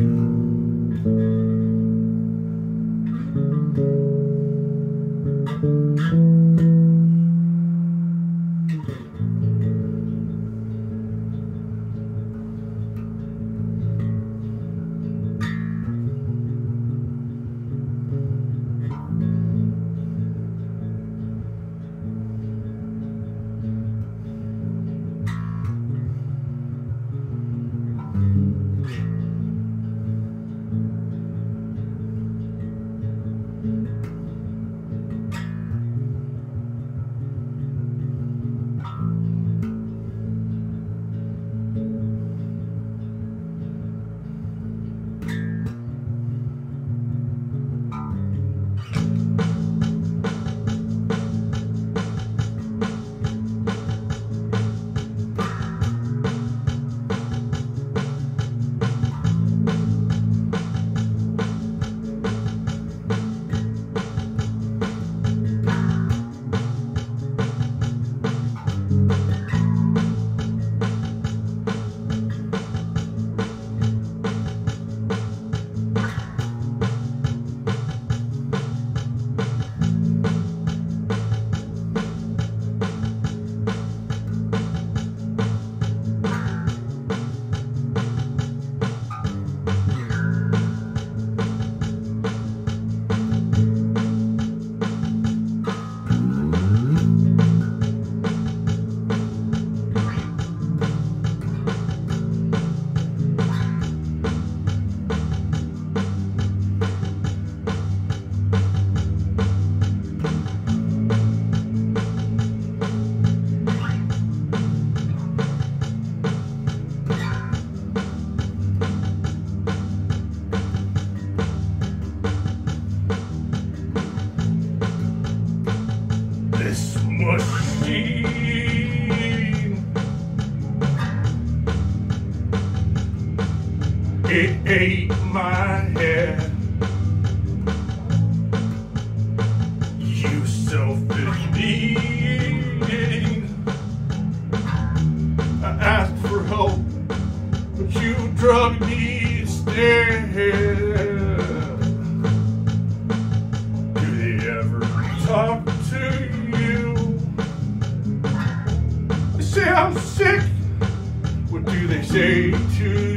This machine It ate my head You selfish being I asked for help But you drug me instead Do they ever talk to you? They say I'm sick. What do they say to you?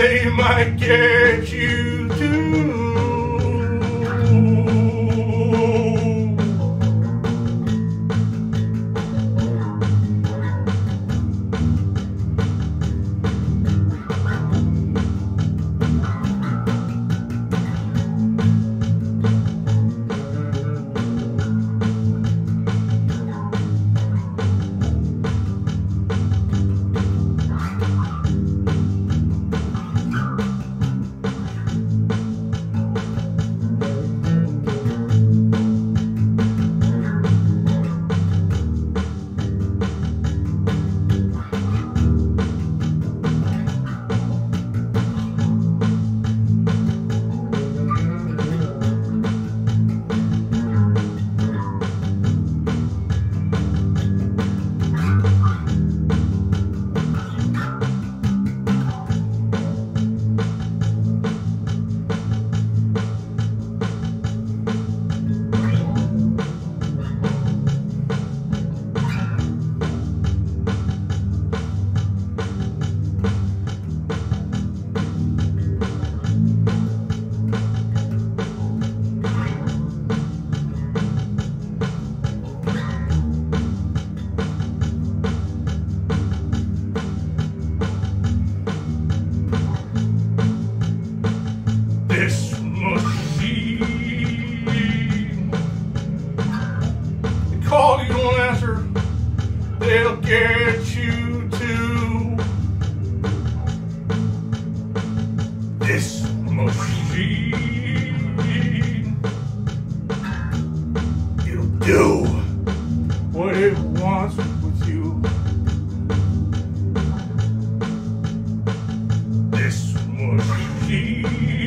They might get you too. this machine. It'll do what it wants with you. This machine.